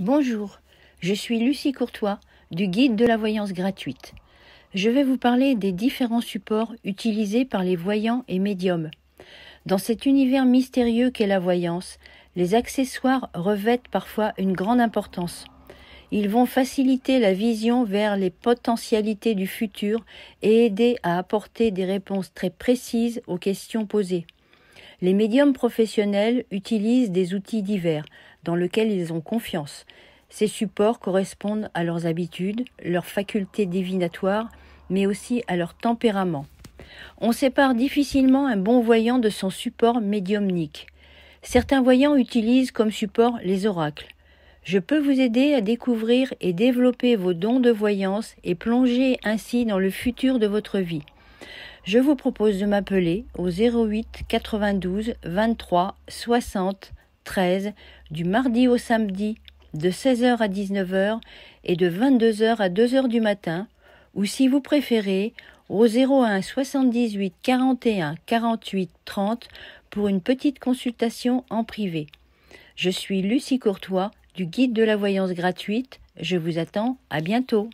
Bonjour, je suis Lucie Courtois du guide de la voyance gratuite. Je vais vous parler des différents supports utilisés par les voyants et médiums. Dans cet univers mystérieux qu'est la voyance, les accessoires revêtent parfois une grande importance. Ils vont faciliter la vision vers les potentialités du futur et aider à apporter des réponses très précises aux questions posées. Les médiums professionnels utilisent des outils divers dans lesquels ils ont confiance. Ces supports correspondent à leurs habitudes, leurs facultés divinatoires, mais aussi à leur tempérament. On sépare difficilement un bon voyant de son support médiumnique. Certains voyants utilisent comme support les oracles. Je peux vous aider à découvrir et développer vos dons de voyance et plonger ainsi dans le futur de votre vie je vous propose de m'appeler au 08 92 23 60 13 du mardi au samedi de 16h à 19h et de 22h à 2h du matin ou si vous préférez au 01 78 41 48 30 pour une petite consultation en privé. Je suis Lucie Courtois du guide de la voyance gratuite. Je vous attends à bientôt.